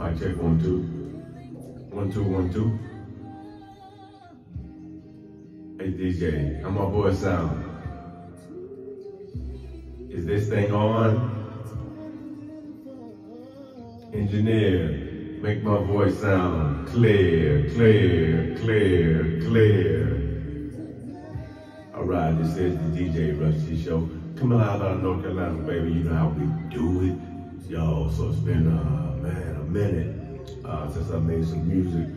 Mic check one, two. One, two, one, two. Hey DJ, how my boy sound? Is this thing on? Engineer, make my voice sound clear, clear, clear, clear. All right, this is the DJ Russ G Show. Come out of North Carolina, baby. You know how we do it. Y'all, so it's been, uh, man, a minute uh, since I made some music.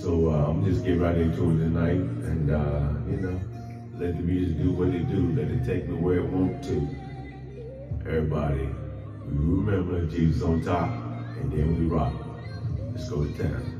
So uh, I'm just get right into it tonight and, uh, you know, let the music do what it do, let it take me where it want to. Everybody, remember Jesus on top, and then we rock. Let's go to town.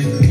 Baby,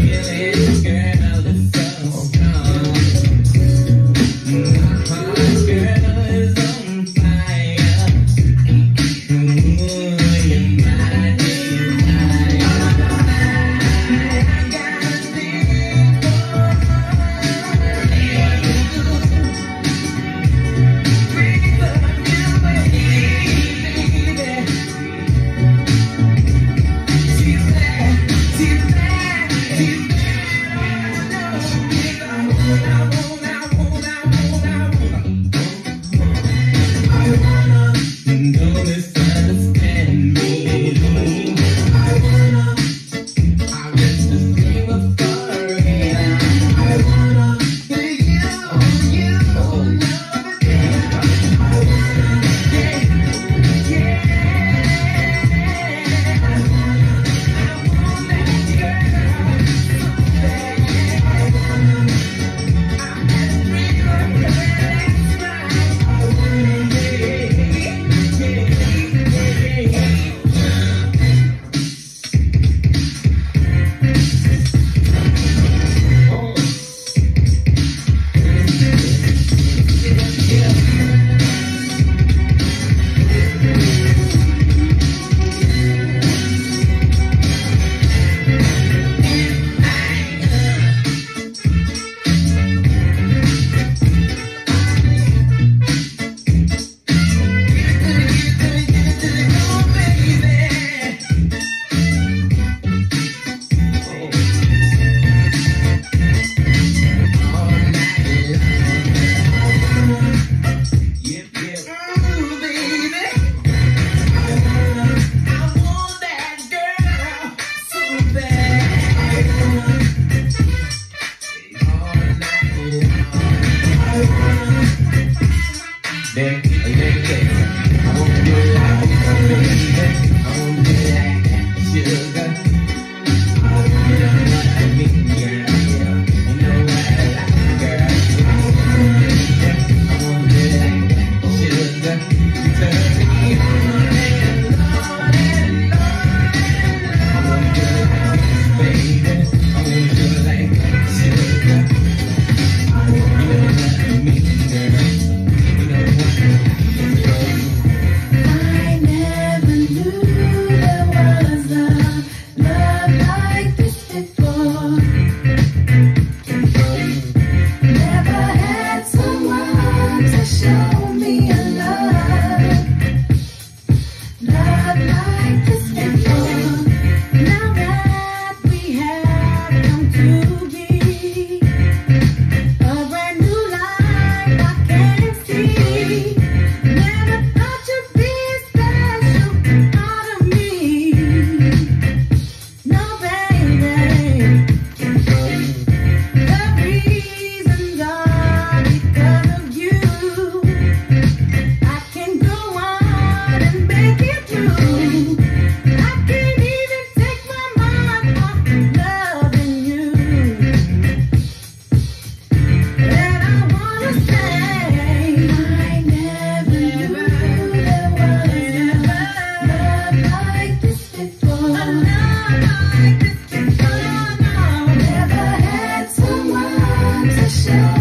Thank you.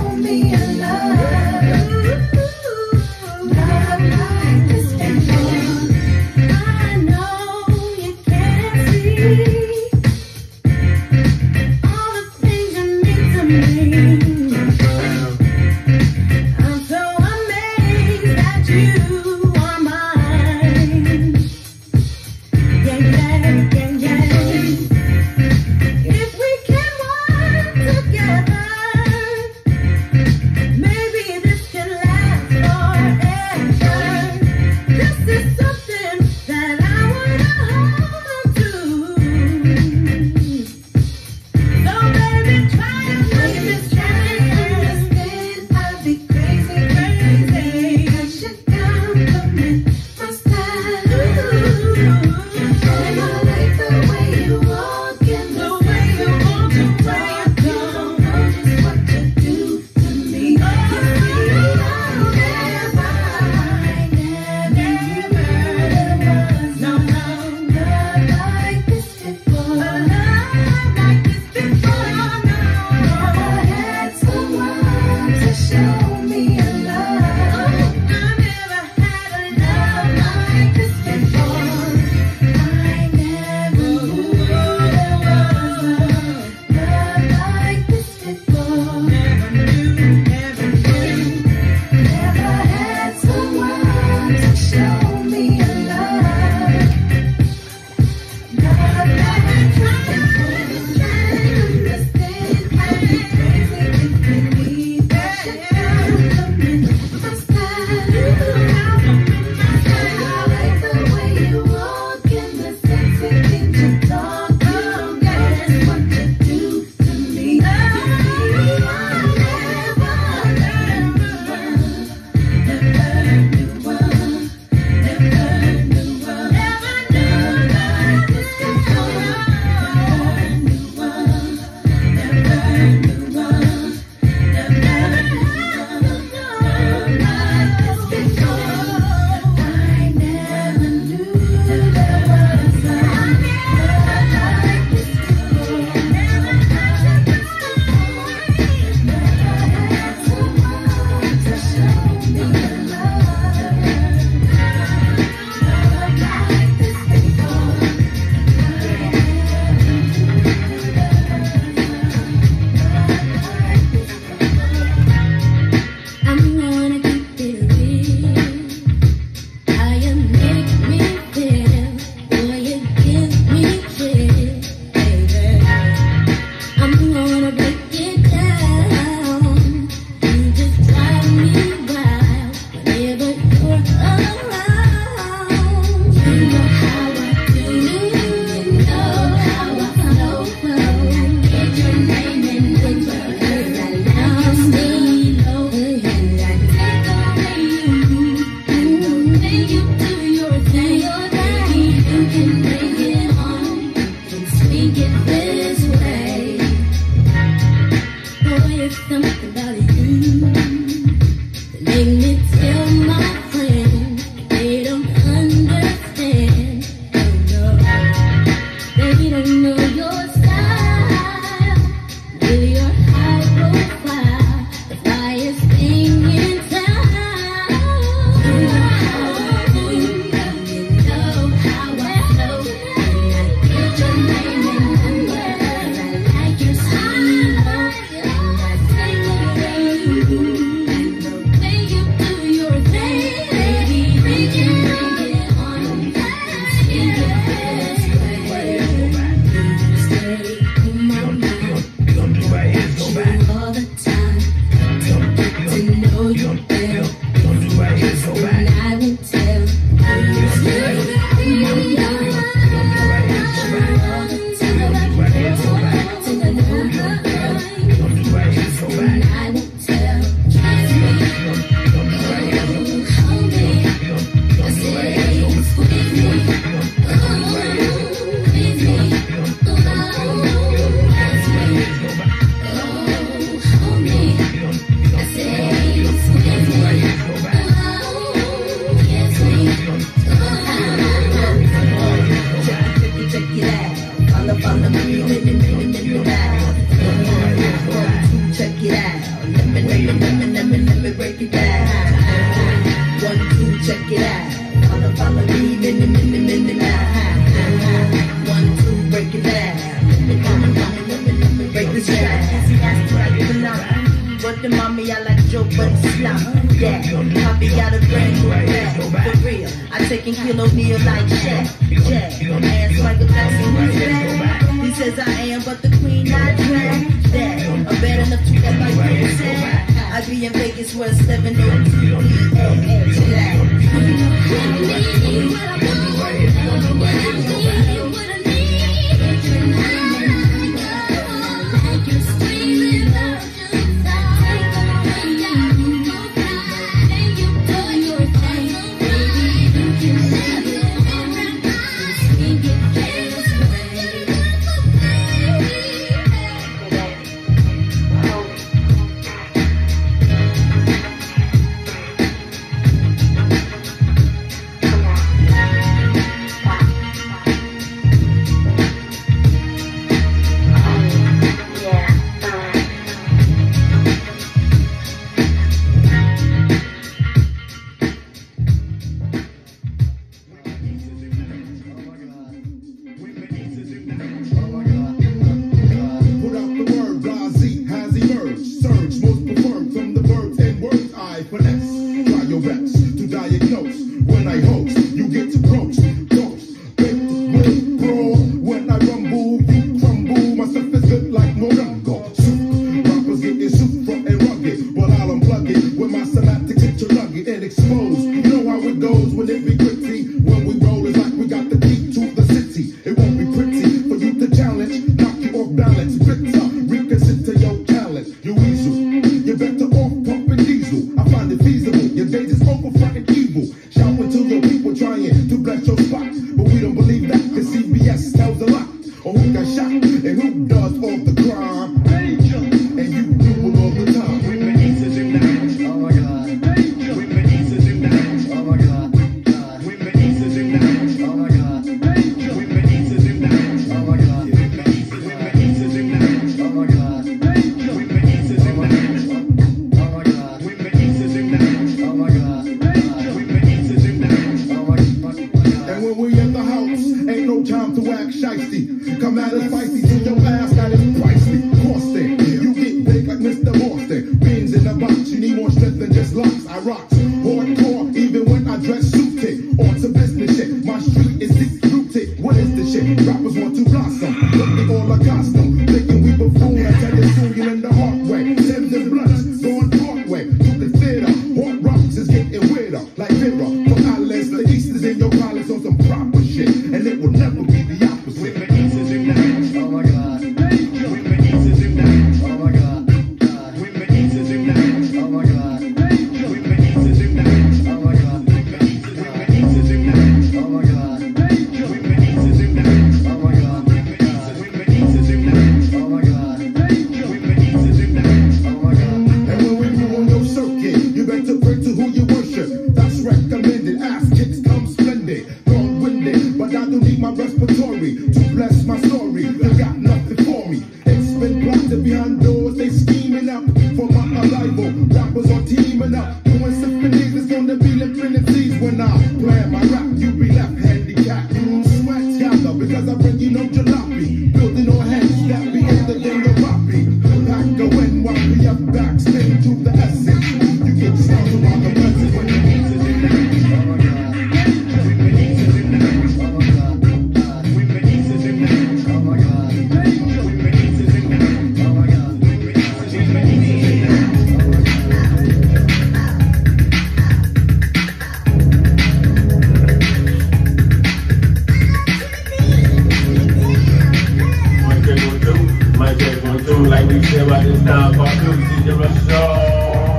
like we care about this non-bar cookies in your restaurant.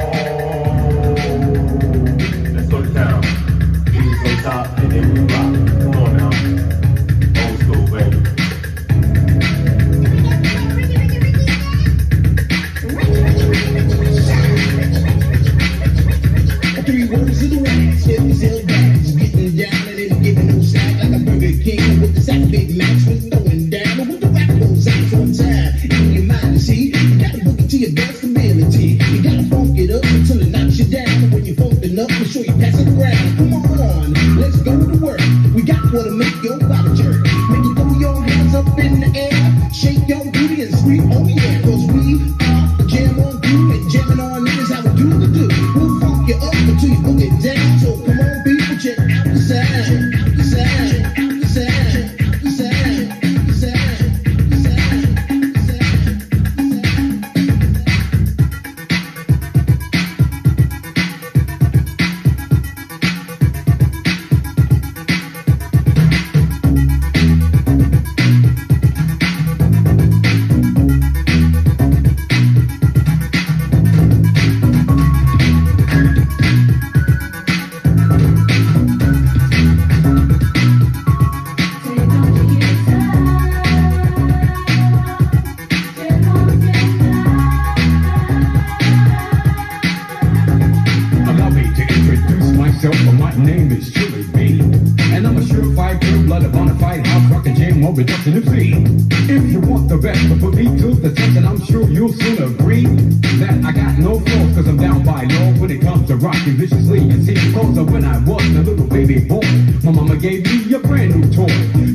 mama gave me a brand new toy.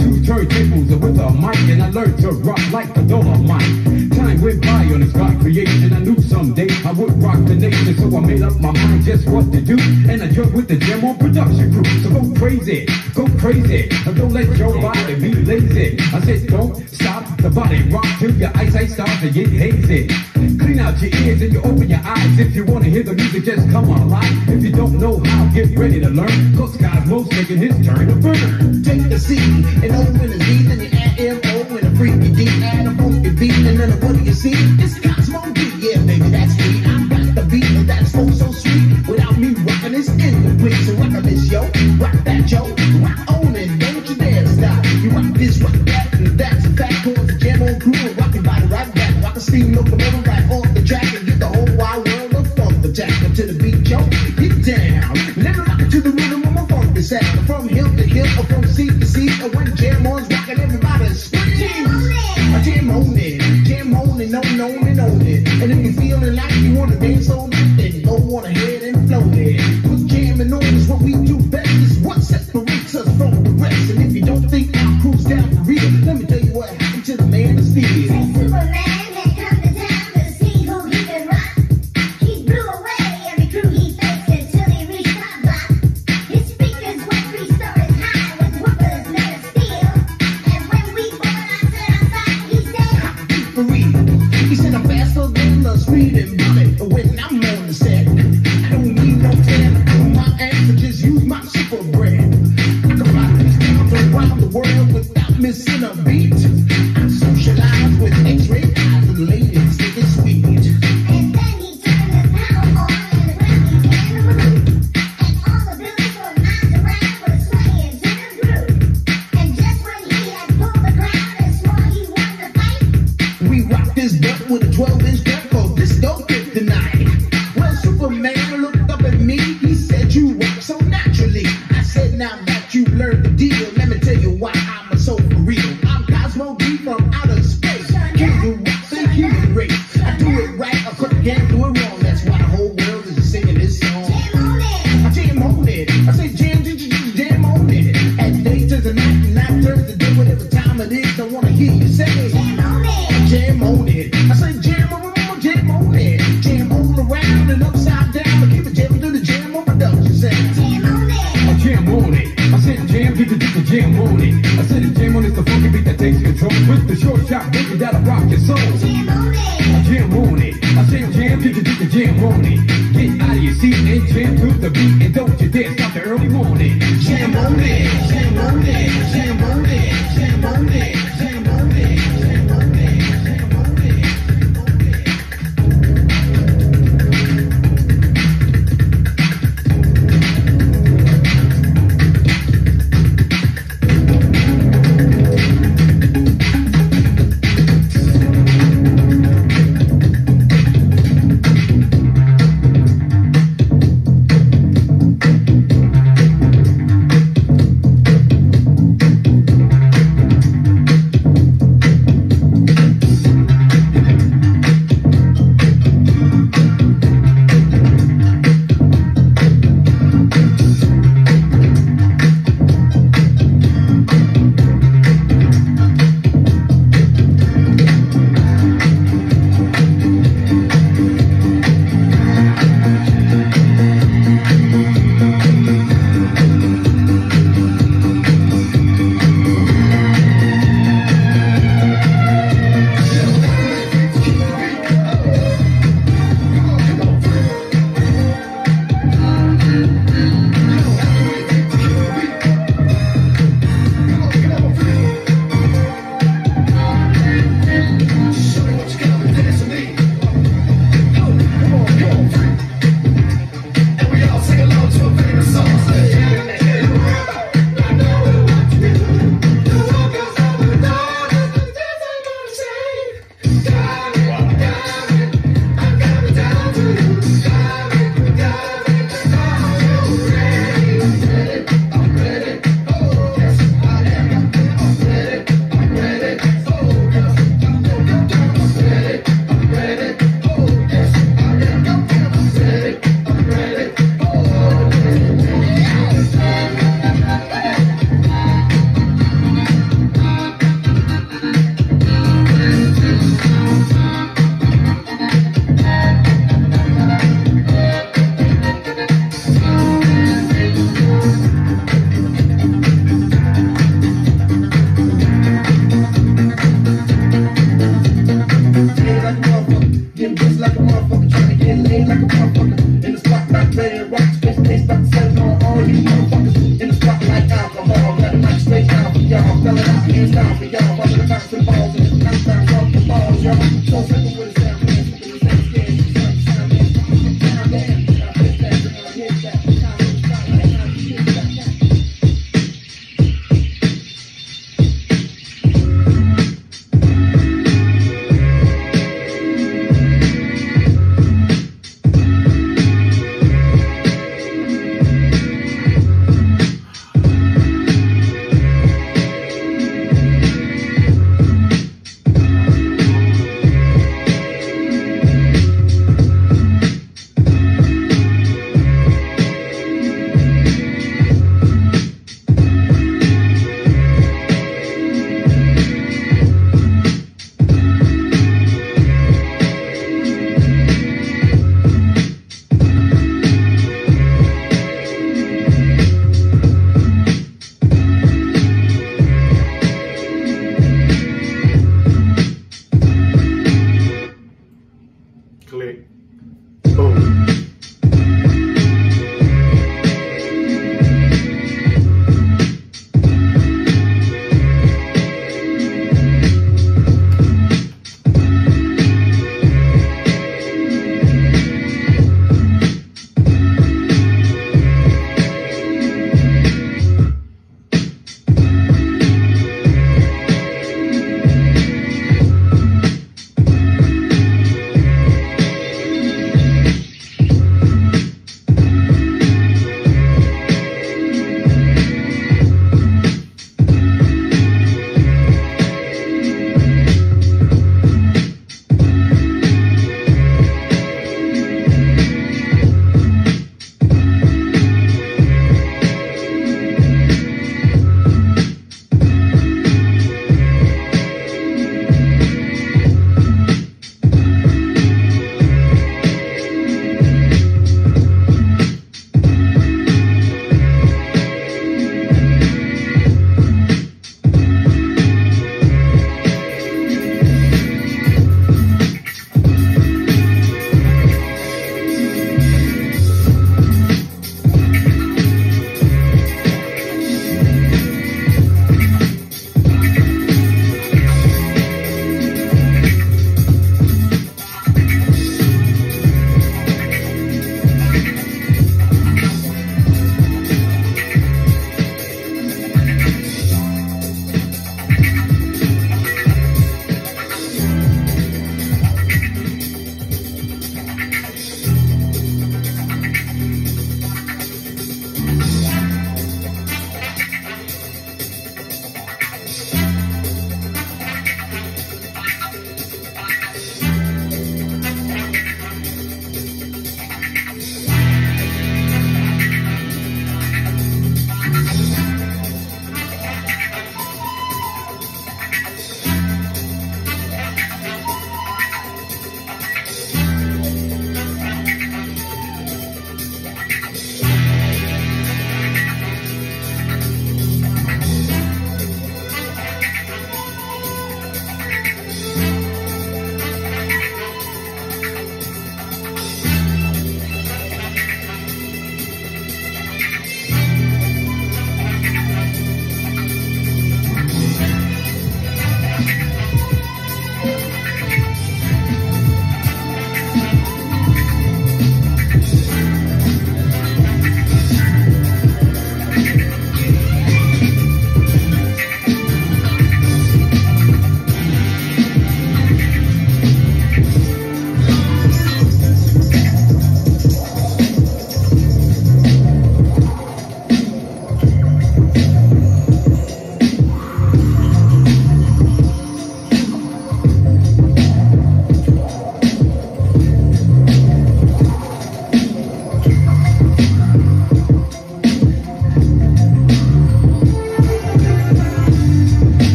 Two turntables with a mic, and I learned to rock like a Dolemite. Time went by on this God creation. I knew someday I would rock the nation, so I made up my mind just what to do. And I jumped with the jam on production crew. So go crazy, go crazy. And don't let your body be lazy. I said, don't stop the body rock till your eyesight starts to get hazy. Clean out your ears and your life. If you want to hear the music, just come on alive. If you don't know how, get ready to learn. Cause Cosmo's making his turn to burn. Take the seat and open the it's D, then you add M-O when a freaky D. Add a funky beat and then what do you see? It's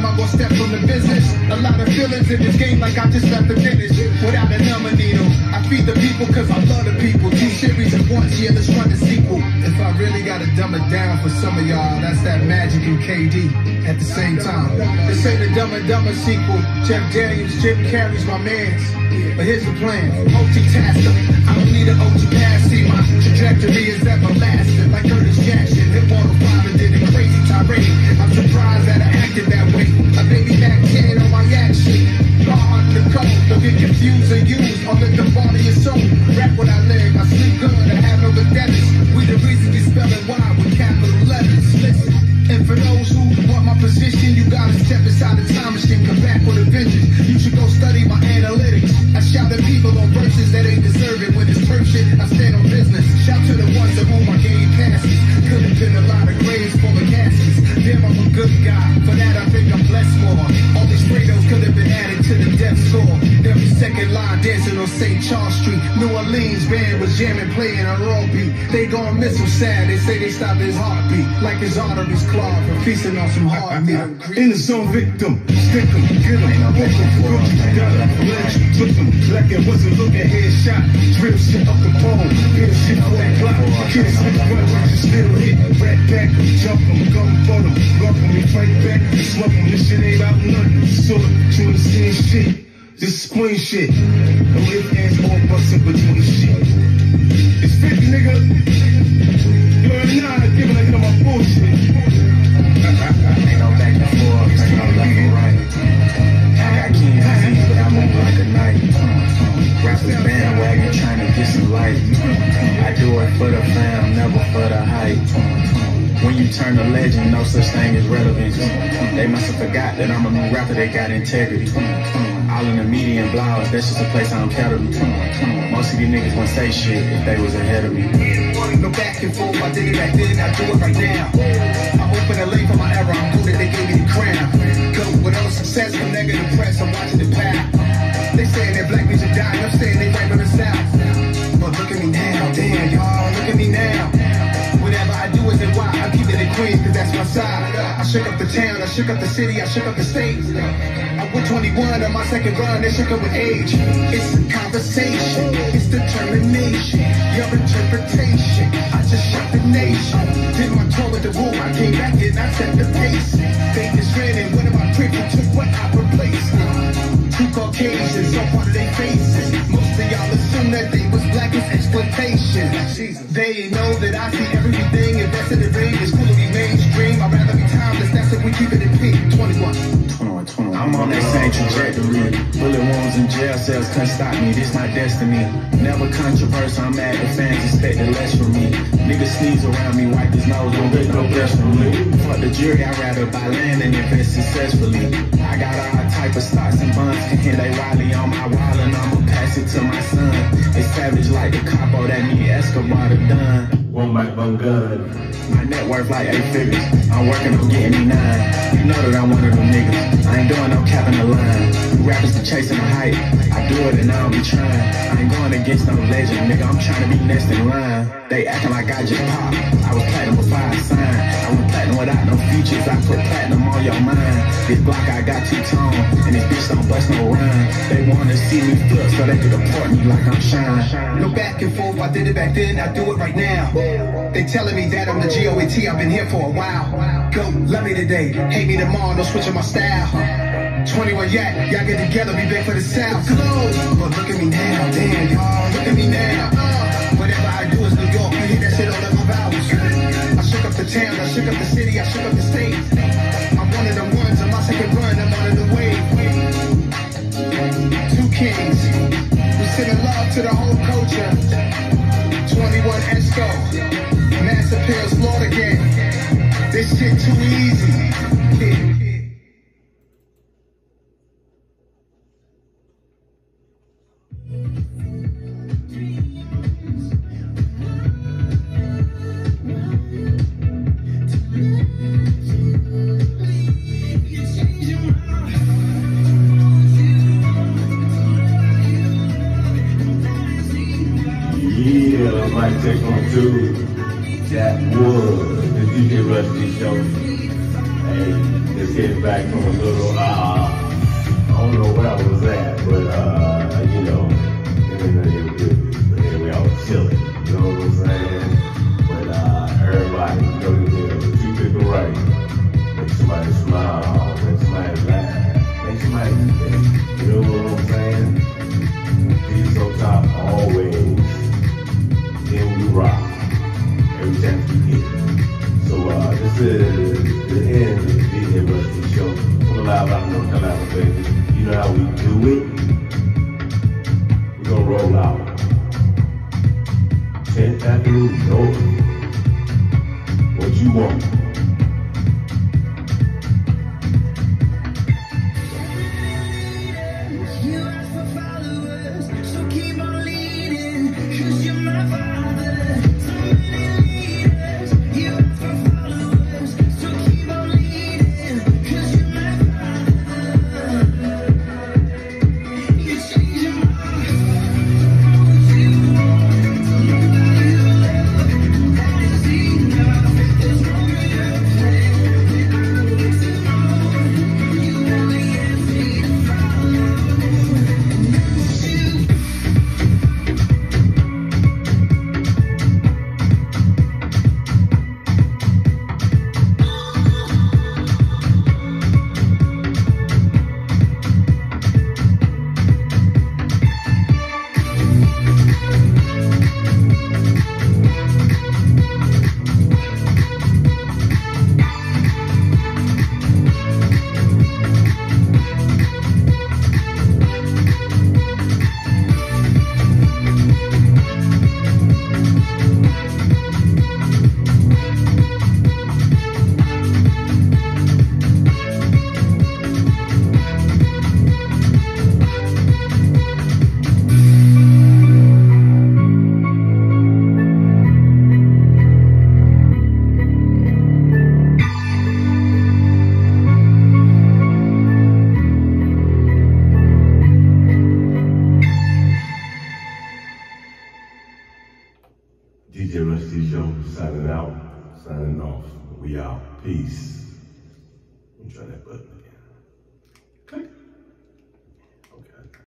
crispy, I'm gonna step from the business. A lot of feelings in this game, like I just left the finish. Without a number needle, I feed the people cause I love the people. Two series at once, yeah, let's run the sequel. If I really gotta dumb it down for some of y'all, that's that Magic and KD at the same time. This ain't a Dumb and Dumber sequel. Jeff Daniels, Jim Carrey's my mans. But here's the plan. Multitasker. I don't need an OG pass. See, my trajectory is everlasting. Like Curtis Jackson. Five and did a crazy tirade. I'm surprised that I acted that way. A baby back 10 on my yak shit. Hard to code. Don't get confused and used. I'll let the body your soul. Rap when I live. I sleep good. I have no vendettas. We the reason we spell it wide with capital letters. Listen. And for those who want my position, you gotta step inside the time machine, come back with a vengeance. You should go study my analytics. I shout at people on verses that ain't deserving. When it's turf shit, I stand on business. Shout to the ones to whom I gave passes. Could have been a lot of graves full of caskets. Damn, I'm a good guy. For that, I think I'm blessed more. All these Fredos could have been added to the death score. Every second line dancing on St. Charles Street. New Orleans band was jamming, playing a raw beat. They gon' miss him sad. They say they stopped his heartbeat. Like his arteries clogged for feasting on some hard meat. In the zone victim, stick 'em, get 'em, woke 'em, broke 'em, got 'em, let you flip 'em, like it wasn't looking headshot, drip shit up the pole, hit shit for the block, kids hit run, just still hit, rat back, jump 'em, come for them, rock 'em, fight back, slump 'em, this shit ain't about nothing, of, you understand shit, this is queen shit, ifs, ands, or buts in between the shit, it's 50 nigga, you are not giving a hit on my bullshit. Rappers bandwagon trying to get some light. I do it for the fam, never for the hype. When you turn a legend, no such thing as relevance. They must have forgot that I'm a new rapper that got integrity. All in the media and blogs, that's just a place I don't care to be. Most of these niggas wouldn't say shit if they was ahead of me. No back and forth, I did it back then, I do it right now. I'm open the lane for my era, I'm cool that they gave me the crown. Go with all the success from negative press, I'm watching it pack. They saying that black music died, I'm saying they right on the south. But look at me now, damn y'all, look at me now. Whatever I do isn't why, I keep it in cause that's my side. I shook up the town, I shook up the city, I shook up the state. I went 21 on my second run, they shook up with age. It's a conversation, it's determination, your interpretation. I just shook the nation. Did my tour with the room, I came back and I set the pace. Faith is red and one of my critics took what I replaced. Caucasians, part of their faces. Most of y'all assume that they was black as exploitation. They know that I see everything invested in ring. It's cool to be mainstream. I'd rather be timeless, that's if we keep it in pink. 21. 21, 21. I'm on that same trajectory. Bullet wounds and jail cells couldn't stop me. This my destiny. Never controversial. I'm mad the fans expected less from me. Niggas sneeze around me, wipe his nose, don't get no breath from me. Fuck the jury, I'd rather buy land and invest successfully. I got all type of stocks and bonds. can And they Riley on my wall and I'ma pass it to my son. It's savage like the capo that me Escobar the done. One mic, one gun. My net worth like eight figures. I'm working on getting me nine. You know that I'm one of them niggas. I ain't doing no capping the line. Rappers be chasing the hype. I do it and I don't be trying. I ain't going against no legend, nigga. I'm trying to be next in line. They acting like I just pop. I was platinum before I signed. I went platinum without no features. I put platinum on your mind. This block I got two tone, and this bitch don't bust no rhyme. They wanna see me flip so they could deport me like I'm shine. No back and forth, I did it back then, I do it right now. They telling me that I'm the G-O-A-T, I've been here for a while. Go, love me today, hate me tomorrow, no switching my style. 21 yak, y'all get together, be back for the South. But look at me now, damn y'all, look at me now. Town, I shook up the city, you want?